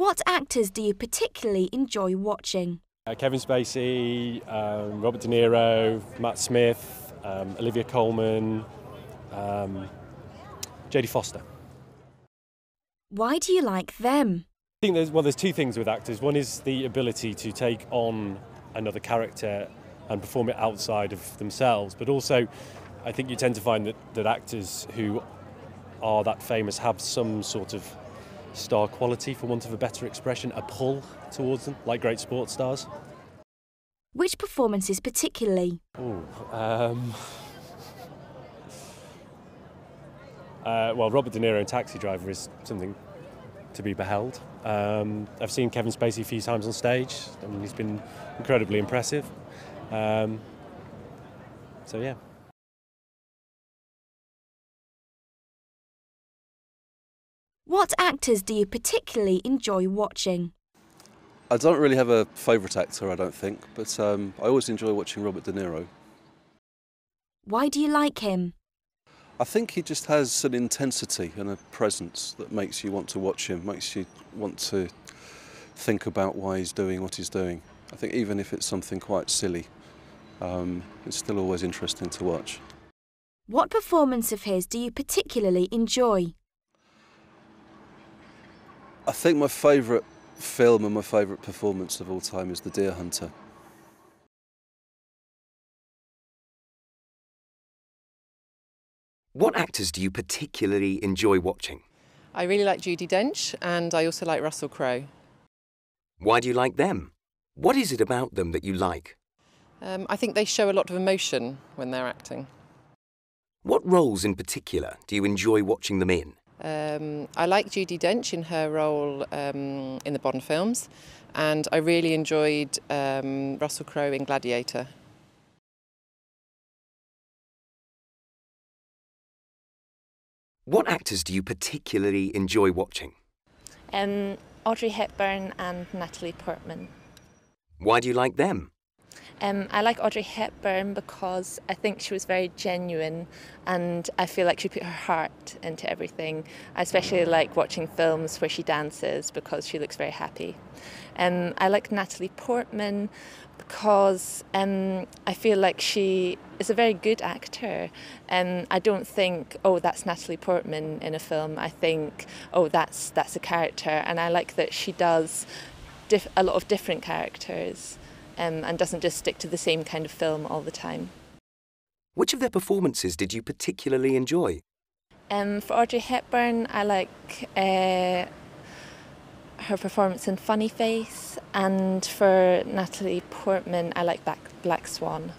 What actors do you particularly enjoy watching? Uh, Kevin Spacey, um, Robert De Niro, Matt Smith, um, Olivia Colman, um, Jodie Foster. Why do you like them? I think there's well, there's two things with actors. One is the ability to take on another character and perform it outside of themselves, but also, I think you tend to find that, that actors who are that famous have some sort of star quality, for want of a better expression, a pull towards them, like great sports stars. Which performances particularly? Ooh, um, uh, well, Robert De Niro in Taxi Driver is something to be beheld. Um, I've seen Kevin Spacey a few times on stage, and he's been incredibly impressive. Um, so, yeah. What actors do you particularly enjoy watching? I don't really have a favourite actor, I don't think, but um, I always enjoy watching Robert De Niro. Why do you like him? I think he just has an intensity and a presence that makes you want to watch him, makes you want to think about why he's doing what he's doing. I think even if it's something quite silly, um, it's still always interesting to watch. What performance of his do you particularly enjoy? I think my favourite film and my favourite performance of all time is The Deer Hunter. What actors do you particularly enjoy watching? I really like Judi Dench and I also like Russell Crowe. Why do you like them? What is it about them that you like? Um, I think they show a lot of emotion when they're acting. What roles in particular do you enjoy watching them in? Um, I like Judi Dench in her role um, in the Bond films, and I really enjoyed um, Russell Crowe in Gladiator. What actors do you particularly enjoy watching? Um, Audrey Hepburn and Natalie Portman. Why do you like them? Um, I like Audrey Hepburn because I think she was very genuine and I feel like she put her heart into everything. I especially like watching films where she dances because she looks very happy. Um, I like Natalie Portman because um, I feel like she is a very good actor. Um, I don't think, oh, that's Natalie Portman in a film. I think, oh, that's that's a character, and I like that she does diff- a lot of different characters um, and doesn't just stick to the same kind of film all the time. Which of their performances did you particularly enjoy? Um, for Audrey Hepburn, I like uh, her performance in Funny Face, and for Natalie Portman, I like Black, Black Swan.